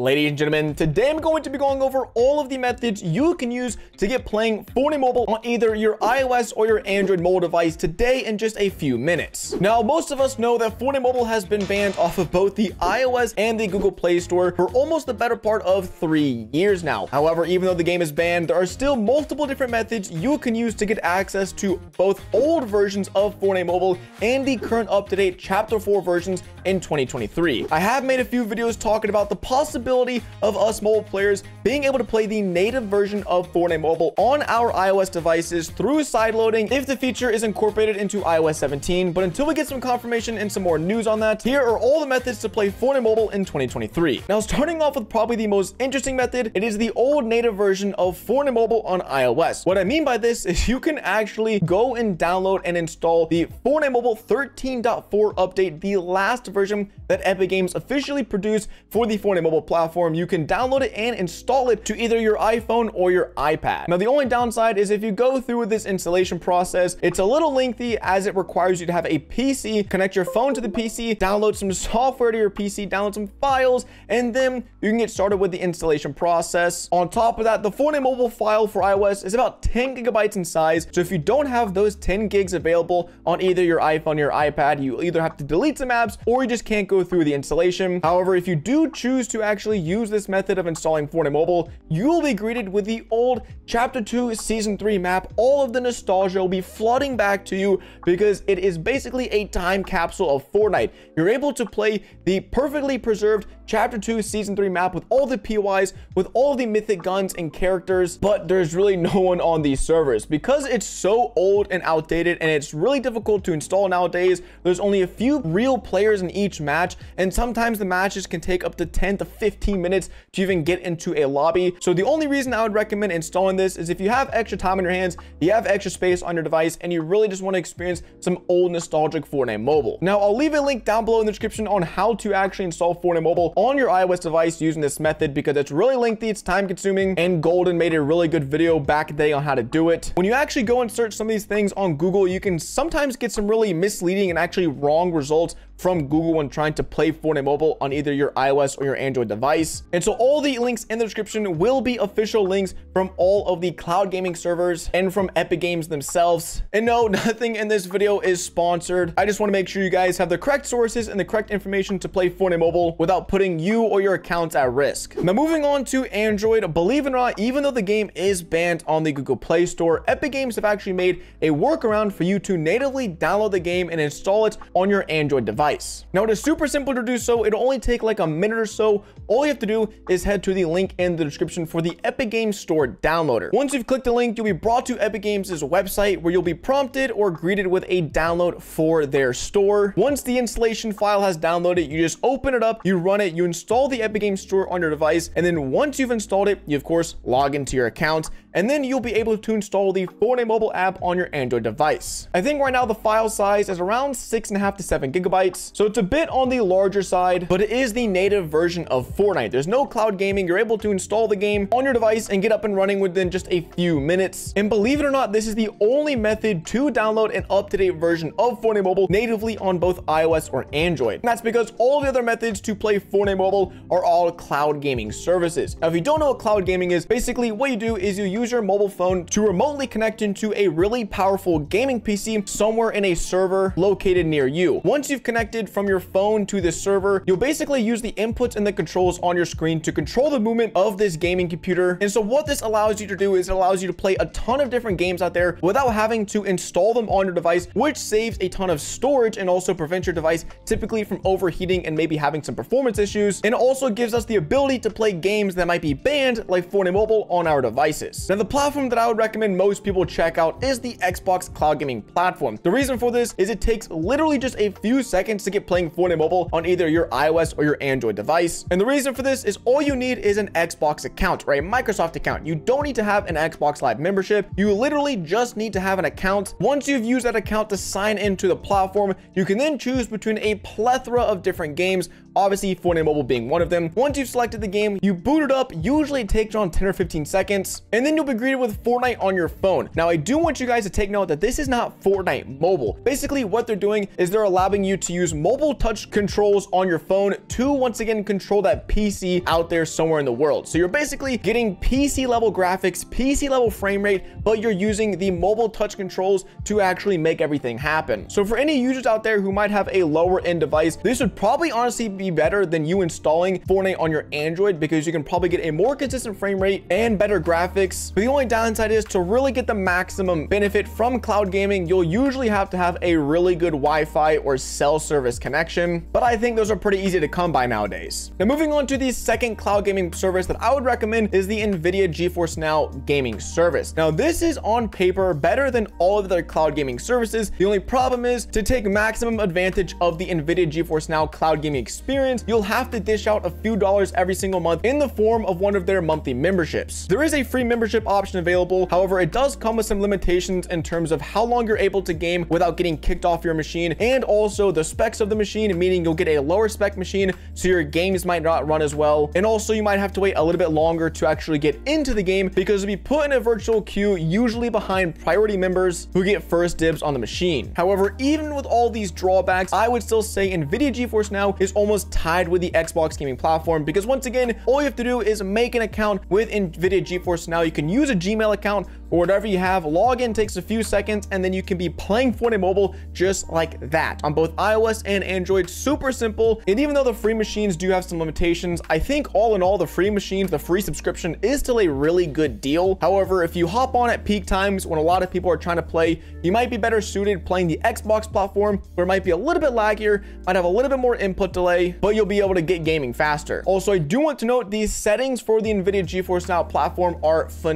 Ladies and gentlemen, today I'm going to be going over all of the methods you can use to get playing Fortnite Mobile on either your iOS or your Android mobile device today in just a few minutes. Now, most of us know that Fortnite Mobile has been banned off of both the iOS and the Google Play Store for almost the better part of three years now. However, even though the game is banned, there are still multiple different methods you can use to get access to both old versions of Fortnite Mobile and the current up-to-date Chapter 4 versions in 2023. I have made a few videos talking about the possibility of us mobile players being able to play the native version of Fortnite Mobile on our iOS devices through sideloading if the feature is incorporated into iOS 17. But until we get some confirmation and some more news on that, here are all the methods to play Fortnite Mobile in 2023. Now, starting off with probably the most interesting method, it is the old native version of Fortnite Mobile on iOS. What I mean by this is you can actually go and download and install the Fortnite Mobile 13.4 update, the last version that Epic Games officially produced for the Fortnite mobile platform. You can download it and install it to either your iPhone or your iPad. Now, the only downside is if you go through this installation process, it's a little lengthy as it requires you to have a PC, connect your phone to the PC, download some software to your PC, download some files, and then you can get started with the installation process. On top of that, the Fortnite mobile file for iOS is about 10 gigabytes in size. So if you don't have those 10 gigs available on either your iPhone or your iPad, you either have to delete some apps or you just can't go through the installation. However, if you do choose to actually use this method of installing Fortnite Mobile, you will be greeted with the old Chapter 2 Season 3 map. All of the nostalgia will be flooding back to you because it is basically a time capsule of Fortnite. You're able to play the perfectly preserved Chapter 2 Season 3 map with all the PYs, with all the mythic guns and characters, but there's really no one on these servers. Because it's so old and outdated and it's really difficult to install nowadays, there's only a few real players in each match, and sometimes the matches can take up to 10 to 15 minutes to even get into a lobby. So the only reason I would recommend installing this is if you have extra time on your hands, you have extra space on your device, and you really just want to experience some old nostalgic Fortnite Mobile. Now, I'll leave a link down below in the description on how to actually install Fortnite Mobile on your iOS device using this method because it's really lengthy, it's time consuming, and Golden made a really good video back day on how to do it. When you actually go and search some of these things on Google, you can sometimes get some really misleading and actually wrong results from Google when trying to play Fortnite Mobile on either your iOS or your Android device. And so all the links in the description will be official links from all of the cloud gaming servers and from Epic Games themselves. And no, nothing in this video is sponsored. I just want to make sure you guys have the correct sources and the correct information to play Fortnite Mobile without putting you or your accounts at risk. Now moving on to Android, believe it or not, even though the game is banned on the Google Play Store, Epic Games have actually made a workaround for you to natively download the game and install it on your Android device. Now, it is super simple to do so. It'll only take like a minute or so. All you have to do is head to the link in the description for the Epic Games Store downloader. Once you've clicked the link, you'll be brought to Epic Games' website where you'll be prompted or greeted with a download for their store. Once the installation file has downloaded, you just open it up, you run it, you install the Epic Games Store on your device, and then once you've installed it, you of course log into your account, and then you'll be able to install the Fortnite mobile app on your Android device. I think right now the file size is around six and a half to seven gigabytes. So it's a bit on the larger side, but it is the native version of Fortnite. There's no cloud gaming. You're able to install the game on your device and get up and running within just a few minutes. And believe it or not, this is the only method to download an up-to-date version of Fortnite Mobile natively on both iOS or Android. And that's because all the other methods to play Fortnite Mobile are all cloud gaming services. Now, if you don't know what cloud gaming is, basically what you do is you use your mobile phone to remotely connect into a really powerful gaming PC somewhere in a server located near you. Once you've connected from your phone to this server, you'll basically use the inputs and the controls on your screen to control the movement of this gaming computer. And so what this allows you to do is it allows you to play a ton of different games out there without having to install them on your device, which saves a ton of storage and also prevents your device typically from overheating and maybe having some performance issues. And also gives us the ability to play games that might be banned like Fortnite Mobile on our devices. Now, the platform that I would recommend most people check out is the Xbox cloud gaming platform. The reason for this is it takes literally just a few seconds to get playing Fortnite Mobile on either your iOS or your Android device. And the reason for this is all you need is an Xbox account or a Microsoft account. You don't need to have an Xbox Live membership. You literally just need to have an account. Once you've used that account to sign into the platform, you can then choose between a plethora of different games obviously Fortnite Mobile being one of them. Once you've selected the game, you boot it up. Usually takes around 10 or 15 seconds, and then you'll be greeted with Fortnite on your phone. Now, I do want you guys to take note that this is not Fortnite Mobile. Basically, what they're doing is they're allowing you to use mobile mobile touch controls on your phone to once again control that PC out there somewhere in the world. So you're basically getting PC level graphics, PC level frame rate, but you're using the mobile touch controls to actually make everything happen. So for any users out there who might have a lower end device, this would probably honestly be better than you installing Fortnite on your Android because you can probably get a more consistent frame rate and better graphics. But the only downside is to really get the maximum benefit from cloud gaming, you'll usually have to have a really good Wi-Fi or cell service connection. But I think those are pretty easy to come by nowadays. Now moving on to the second cloud gaming service that I would recommend is the NVIDIA GeForce Now gaming service. Now this is on paper better than all of their cloud gaming services. The only problem is to take maximum advantage of the NVIDIA GeForce Now cloud gaming experience, you'll have to dish out a few dollars every single month in the form of one of their monthly memberships. There is a free membership option available. However, it does come with some limitations in terms of how long you're able to game without getting kicked off your machine and also the specs of the machine, meaning you'll get a lower spec machine so your games might not run as well. And also you might have to wait a little bit longer to actually get into the game because you'll be put in a virtual queue, usually behind priority members who get first dibs on the machine. However, even with all these drawbacks, I would still say NVIDIA GeForce Now is almost tied with the Xbox gaming platform because once again, all you have to do is make an account with NVIDIA GeForce Now. You can use a Gmail account or whatever you have. Login takes a few seconds and then you can be playing Fortnite Mobile just like that on both iOS and Android. Super simple. And even though the free machines do have some limitations, I think all in all, the free machines, the free subscription is still a really good deal. However, if you hop on at peak times when a lot of people are trying to play, you might be better suited playing the Xbox platform where it might be a little bit laggier, might have a little bit more input delay, but you'll be able to get gaming faster. Also, I do want to note these settings for the NVIDIA GeForce Now platform are phenomenal.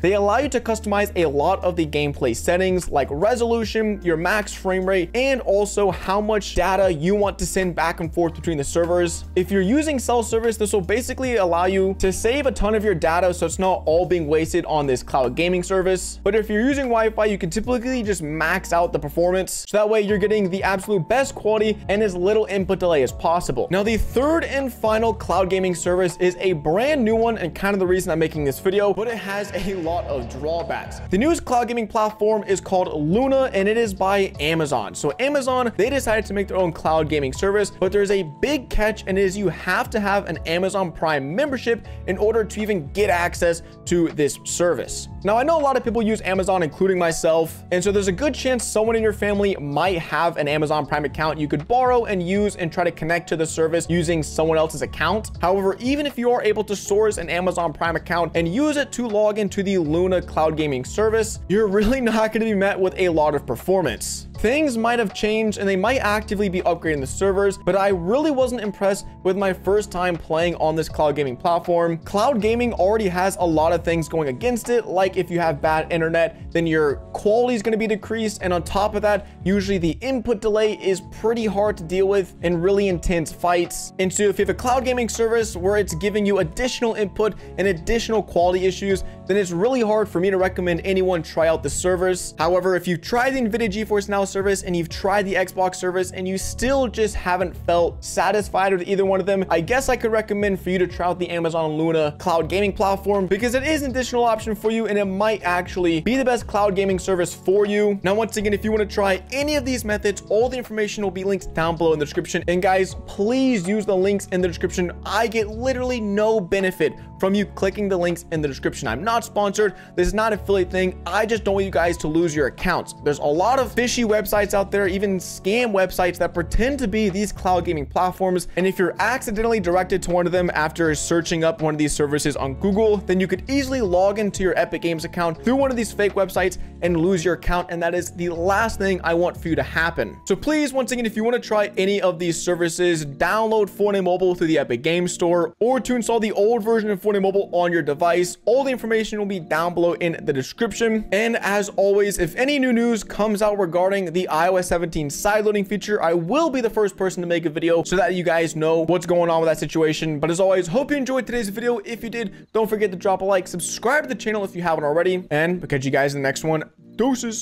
They allow you to customize a lot of the gameplay settings like resolution, your max frame rate, and also how much data you want to send back and forth between the servers. If you're using cell service, this will basically allow you to save a ton of your data so it's not all being wasted on this cloud gaming service. But if you're using Wi-Fi, you can typically just max out the performance. So that way you're getting the absolute best quality and as little input delay as possible. Now, the third and final cloud gaming service is a brand new one and kind of the reason I'm making this video, but it has a lot of drawbacks. The newest cloud gaming platform is called Luna and it is by Amazon. So Amazon, they decided to make their own cloud gaming service, but there's a big catch and it is you have to have an Amazon Prime membership in order to even get access to this service. Now, I know a lot of people use Amazon, including myself, and so there's a good chance someone in your family might have an Amazon Prime account you could borrow and use and try to connect to the service using someone else's account. However, even if you are able to source an Amazon Prime account and use it to log into the Luna cloud gaming service, you're really not going to be met with a lot of performance. Things might have changed and they might actively be upgrading the servers, but I really wasn't impressed with my first time playing on this cloud gaming platform. Cloud gaming already has a lot of things going against it, like if you have bad internet, then your quality is going to be decreased. And on top of that, usually the input delay is pretty hard to deal with in really intense fights. And so if you have a cloud gaming service where it's giving you additional input and additional quality issues, then it's really hard for me to recommend anyone try out the service. However, if you've tried the NVIDIA GeForce Now service and you've tried the Xbox service and you still just haven't felt satisfied with either one of them, I guess I could recommend for you to try out the Amazon Luna cloud gaming platform because it is an additional option for you and might actually be the best cloud gaming service for you. Now, once again, if you want to try any of these methods, all the information will be linked down below in the description. And guys, please use the links in the description. I get literally no benefit from you clicking the links in the description. I'm not sponsored. This is not affiliate thing. I just don't want you guys to lose your accounts. There's a lot of fishy websites out there, even scam websites that pretend to be these cloud gaming platforms. And if you're accidentally directed to one of them after searching up one of these services on Google, then you could easily log into your Epic Games account through one of these fake websites and lose your account. And that is the last thing I want for you to happen. So please, once again, if you want to try any of these services, download Fortnite Mobile through the Epic Games Store or to install the old version of Fortnite Mobile on your device. All the information will be down below in the description. And as always, if any new news comes out regarding the iOS 17 sideloading feature, I will be the first person to make a video so that you guys know what's going on with that situation. But as always, hope you enjoyed today's video. If you did, don't forget to drop a like, subscribe to the channel if you haven't already, and we'll catch you guys in the next one. Deuces.